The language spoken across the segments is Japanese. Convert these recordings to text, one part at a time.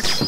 fuck?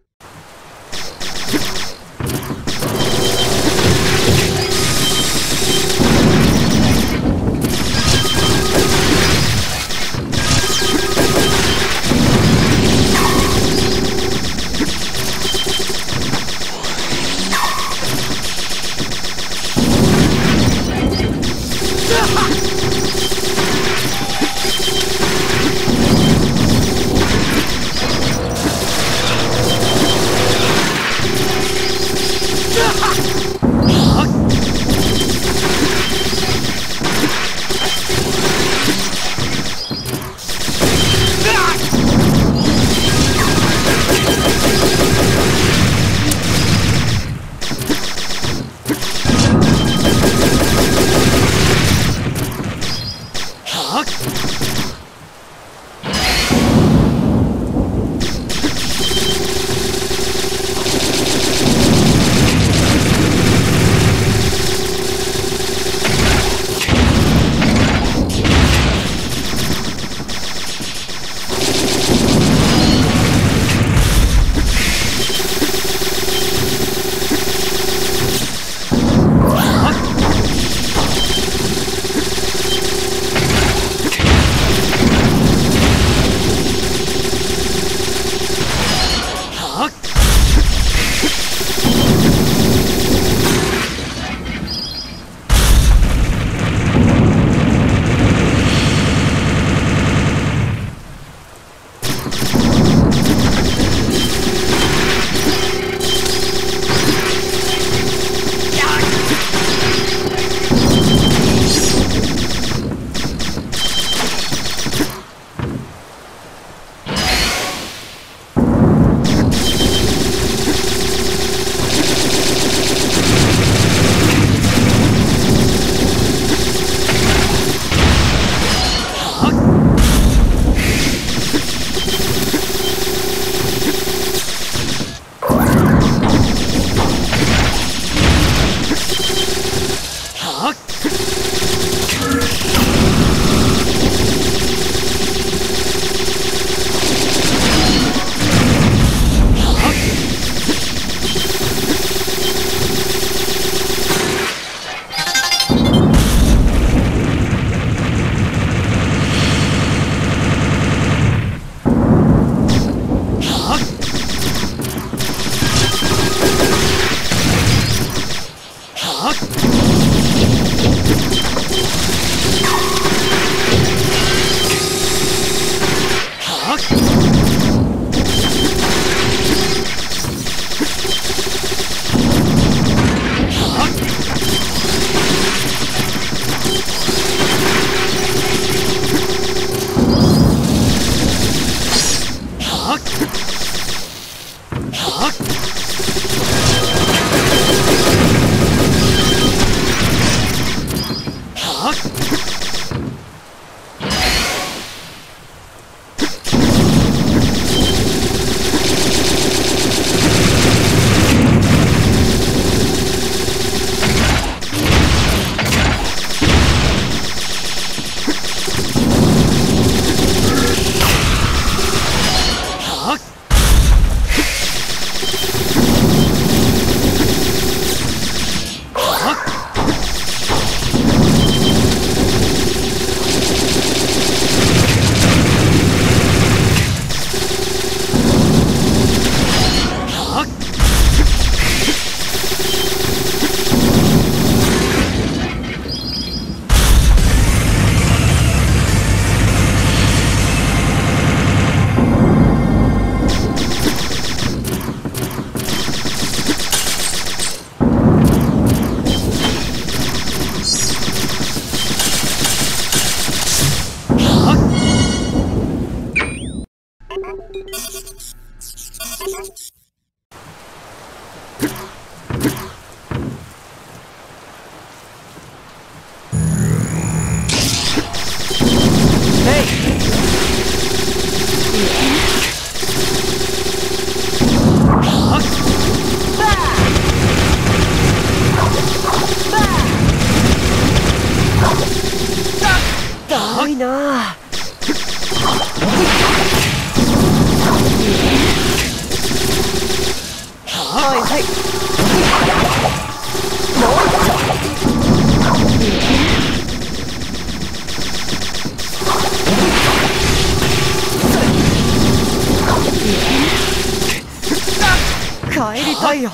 帰りたいよ。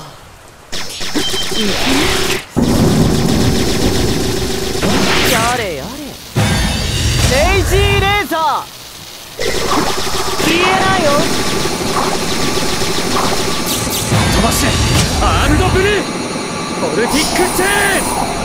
やれやれ。レイジーレーザー。消えないよ。飛ばして。アールドブル。ーオルティックチェーン